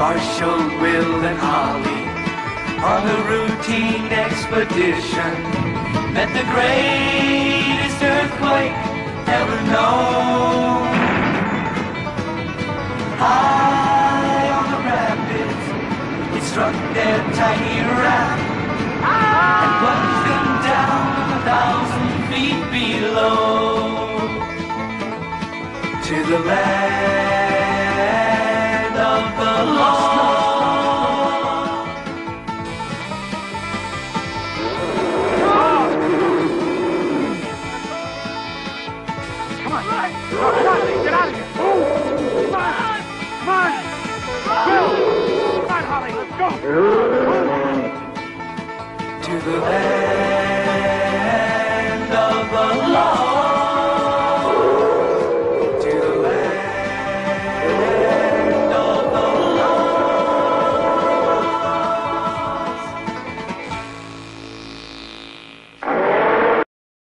Marshall, Will, and Holly on a routine expedition met the greatest earthquake ever known. High on the rapids, it struck their tiny raft and plunged them down a thousand feet below to the land of the Come on. On, get out of here. Come on. Come on. Will. Come on, Holly. Let's go. to the land